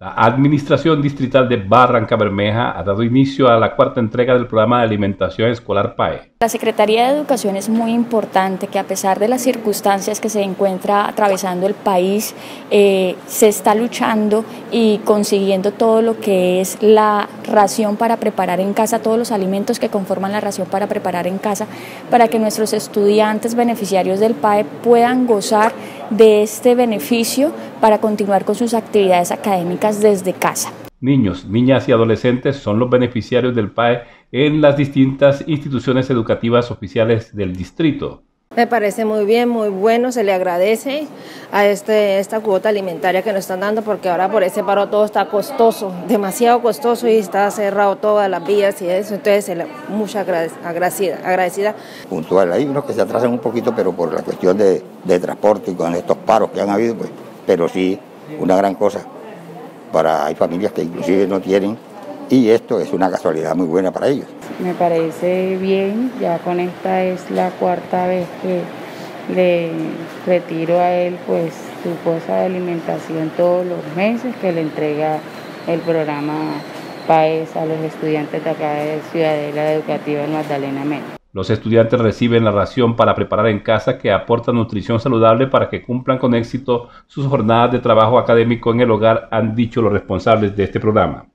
La Administración Distrital de Barranca Bermeja ha dado inicio a la cuarta entrega del programa de alimentación escolar PAE. La Secretaría de Educación es muy importante que a pesar de las circunstancias que se encuentra atravesando el país, eh, se está luchando y consiguiendo todo lo que es la ración para preparar en casa, todos los alimentos que conforman la ración para preparar en casa, para que nuestros estudiantes beneficiarios del PAE puedan gozar de este beneficio para continuar con sus actividades académicas desde casa. Niños, niñas y adolescentes son los beneficiarios del PAE en las distintas instituciones educativas oficiales del distrito. Me parece muy bien, muy bueno, se le agradece a este, esta cuota alimentaria que nos están dando porque ahora por ese paro todo está costoso, demasiado costoso y está cerrado todas las vías y eso, entonces se le, mucha agradecida, agradecida. Puntual, hay unos que se atrasan un poquito, pero por la cuestión de, de transporte y con estos paros que han habido, pues, pero sí, una gran cosa para hay familias que inclusive no tienen y esto es una casualidad muy buena para ellos. Me parece bien, ya con esta es la cuarta vez que le retiro a él pues su cosa de alimentación todos los meses que le entrega el programa PAES a los estudiantes de acá de Ciudadela Educativa en Magdalena Medio. Los estudiantes reciben la ración para preparar en casa que aporta nutrición saludable para que cumplan con éxito sus jornadas de trabajo académico en el hogar, han dicho los responsables de este programa.